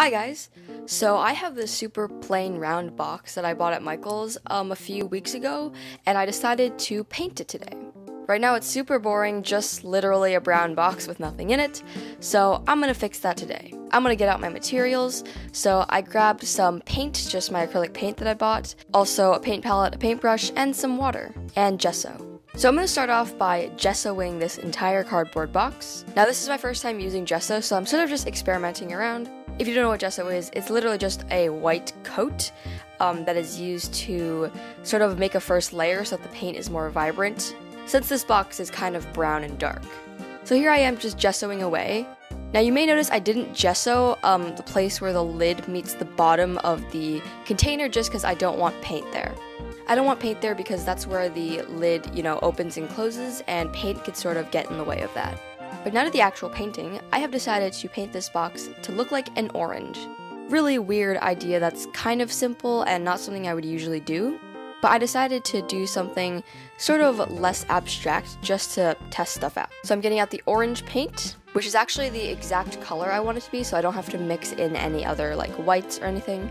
Hi guys! So I have this super plain round box that I bought at Michael's um, a few weeks ago, and I decided to paint it today. Right now it's super boring, just literally a brown box with nothing in it, so I'm gonna fix that today. I'm gonna get out my materials, so I grabbed some paint, just my acrylic paint that I bought, also a paint palette, a paintbrush, and some water, and gesso. So I'm going to start off by gessoing this entire cardboard box. Now this is my first time using gesso, so I'm sort of just experimenting around. If you don't know what gesso is, it's literally just a white coat um, that is used to sort of make a first layer so that the paint is more vibrant, since this box is kind of brown and dark. So here I am just gessoing away. Now you may notice I didn't gesso um, the place where the lid meets the bottom of the container just because I don't want paint there. I don't want paint there because that's where the lid, you know, opens and closes, and paint could sort of get in the way of that. But now to the actual painting, I have decided to paint this box to look like an orange. Really weird idea that's kind of simple and not something I would usually do, but I decided to do something sort of less abstract just to test stuff out. So I'm getting out the orange paint, which is actually the exact color I want it to be, so I don't have to mix in any other like whites or anything.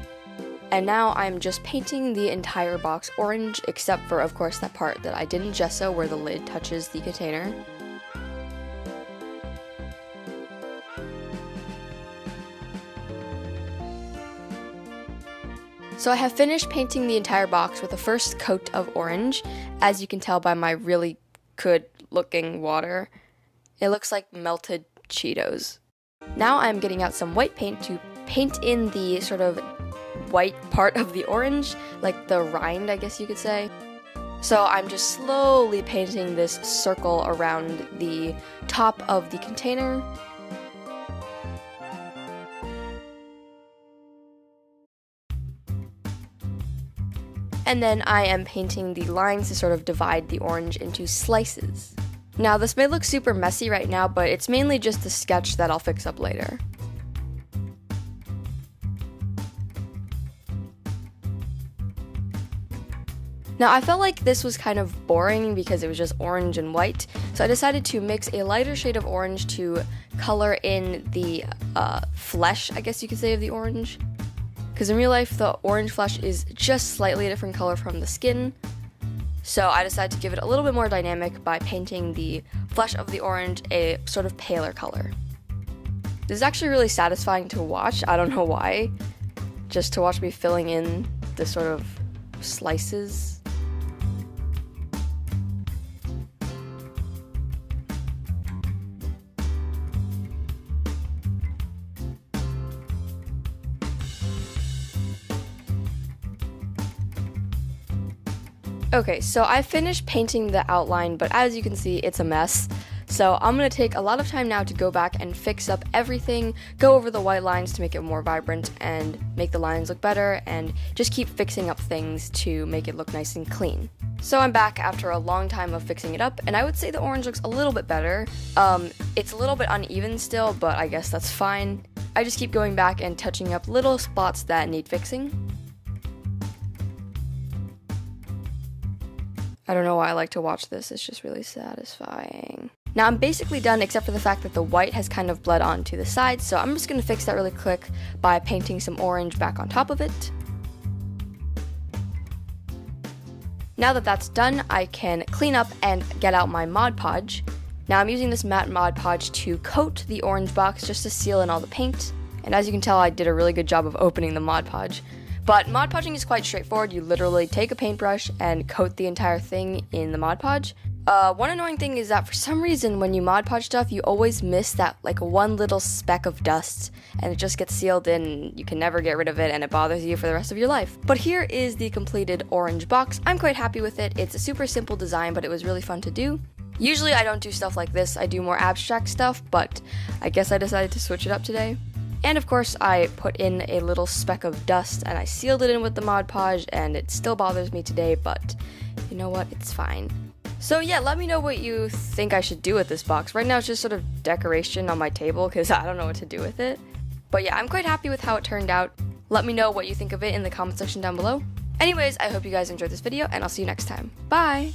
And now I'm just painting the entire box orange, except for, of course, that part that I didn't gesso where the lid touches the container. So I have finished painting the entire box with the first coat of orange, as you can tell by my really good looking water. It looks like melted Cheetos. Now I'm getting out some white paint to paint in the sort of white part of the orange, like the rind, I guess you could say. So I'm just slowly painting this circle around the top of the container. And then I am painting the lines to sort of divide the orange into slices. Now this may look super messy right now, but it's mainly just a sketch that I'll fix up later. Now, I felt like this was kind of boring because it was just orange and white, so I decided to mix a lighter shade of orange to color in the uh, flesh, I guess you could say, of the orange. Because in real life, the orange flesh is just slightly a different color from the skin. So I decided to give it a little bit more dynamic by painting the flesh of the orange a sort of paler color. This is actually really satisfying to watch. I don't know why. Just to watch me filling in the sort of slices Okay, so I finished painting the outline, but as you can see, it's a mess. So I'm going to take a lot of time now to go back and fix up everything, go over the white lines to make it more vibrant and make the lines look better, and just keep fixing up things to make it look nice and clean. So I'm back after a long time of fixing it up, and I would say the orange looks a little bit better. Um, it's a little bit uneven still, but I guess that's fine. I just keep going back and touching up little spots that need fixing. I don't know why I like to watch this, it's just really satisfying. Now I'm basically done except for the fact that the white has kind of bled onto the sides, so I'm just going to fix that really quick by painting some orange back on top of it. Now that that's done, I can clean up and get out my Mod Podge. Now I'm using this matte Mod Podge to coat the orange box just to seal in all the paint. And as you can tell, I did a really good job of opening the Mod Podge. But Mod Podging is quite straightforward. You literally take a paintbrush and coat the entire thing in the Mod Podge. Uh, one annoying thing is that for some reason, when you Mod Podge stuff, you always miss that like one little speck of dust, and it just gets sealed in. You can never get rid of it, and it bothers you for the rest of your life. But here is the completed orange box. I'm quite happy with it. It's a super simple design, but it was really fun to do. Usually, I don't do stuff like this. I do more abstract stuff, but I guess I decided to switch it up today. And of course, I put in a little speck of dust and I sealed it in with the Mod Podge, and it still bothers me today, but you know what? It's fine. So yeah, let me know what you think I should do with this box. Right now it's just sort of decoration on my table because I don't know what to do with it. But yeah, I'm quite happy with how it turned out. Let me know what you think of it in the comment section down below. Anyways, I hope you guys enjoyed this video and I'll see you next time. Bye!